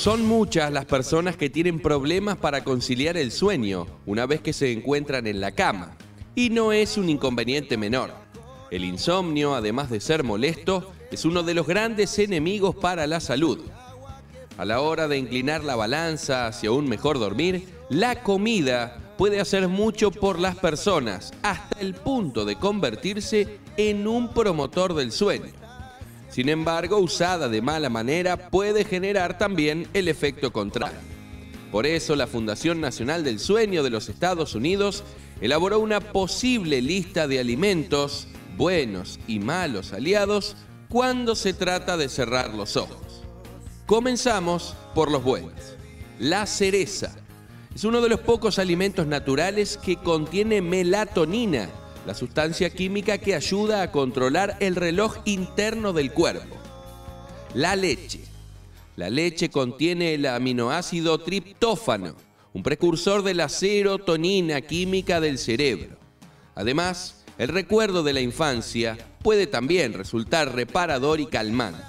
Son muchas las personas que tienen problemas para conciliar el sueño una vez que se encuentran en la cama. Y no es un inconveniente menor. El insomnio, además de ser molesto, es uno de los grandes enemigos para la salud. A la hora de inclinar la balanza hacia un mejor dormir, la comida puede hacer mucho por las personas, hasta el punto de convertirse en un promotor del sueño. Sin embargo, usada de mala manera puede generar también el efecto contrario. Por eso, la Fundación Nacional del Sueño de los Estados Unidos elaboró una posible lista de alimentos, buenos y malos aliados, cuando se trata de cerrar los ojos. Comenzamos por los buenos. La cereza es uno de los pocos alimentos naturales que contiene melatonina, la sustancia química que ayuda a controlar el reloj interno del cuerpo. La leche. La leche contiene el aminoácido triptófano, un precursor de la serotonina química del cerebro. Además, el recuerdo de la infancia puede también resultar reparador y calmante.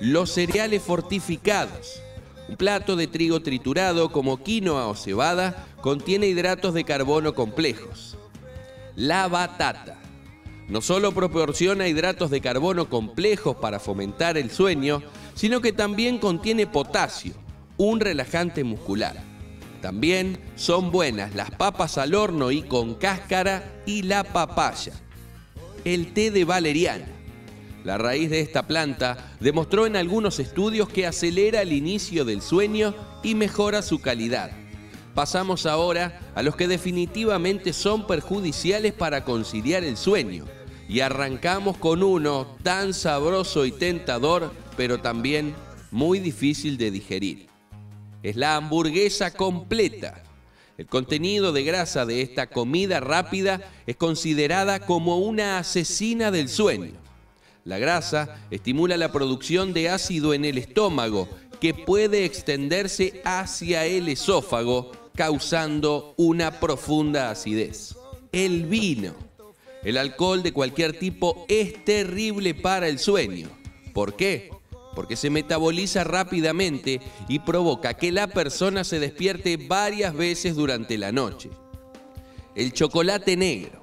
Los cereales fortificados. Un plato de trigo triturado como quinoa o cebada contiene hidratos de carbono complejos. La batata. No solo proporciona hidratos de carbono complejos para fomentar el sueño, sino que también contiene potasio, un relajante muscular. También son buenas las papas al horno y con cáscara y la papaya. El té de valeriana. La raíz de esta planta demostró en algunos estudios que acelera el inicio del sueño y mejora su calidad pasamos ahora a los que definitivamente son perjudiciales para conciliar el sueño. Y arrancamos con uno tan sabroso y tentador, pero también muy difícil de digerir. Es la hamburguesa completa. El contenido de grasa de esta comida rápida es considerada como una asesina del sueño. La grasa estimula la producción de ácido en el estómago que puede extenderse hacia el esófago causando una profunda acidez. El vino. El alcohol de cualquier tipo es terrible para el sueño. ¿Por qué? Porque se metaboliza rápidamente y provoca que la persona se despierte varias veces durante la noche. El chocolate negro,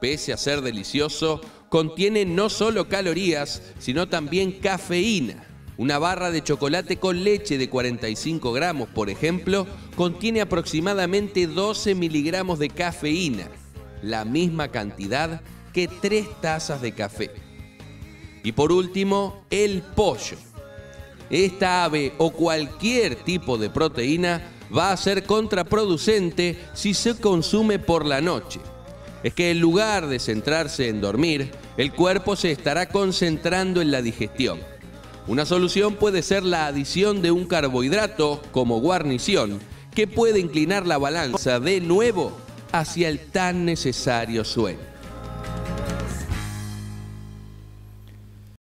pese a ser delicioso, contiene no solo calorías, sino también cafeína una barra de chocolate con leche de 45 gramos, por ejemplo, contiene aproximadamente 12 miligramos de cafeína, la misma cantidad que tres tazas de café. Y por último, el pollo. Esta ave o cualquier tipo de proteína va a ser contraproducente si se consume por la noche. Es que en lugar de centrarse en dormir, el cuerpo se estará concentrando en la digestión una solución puede ser la adición de un carbohidrato como guarnición, que puede inclinar la balanza de nuevo hacia el tan necesario sueño.